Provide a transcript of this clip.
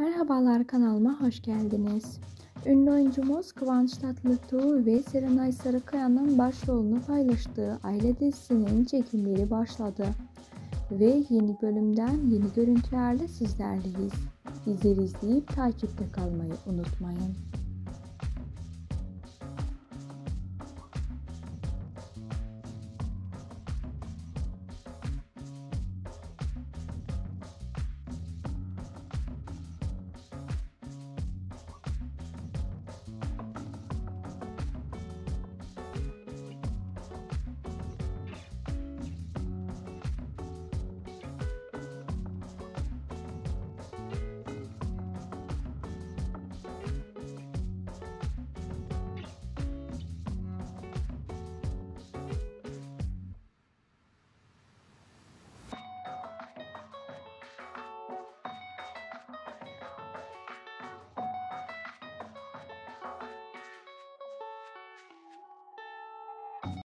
Merhabalar kanalıma hoş geldiniz. Ünlü oyuncumuz Kıvanç Tatlıtuğ ve Serenay Sarıkaya'nın başrolünü paylaştığı Aile dizisinin çekimleri başladı. Ve yeni bölümden yeni görüntülerle sizlerleyiz. Bizleri izleyip takipte kalmayı unutmayın.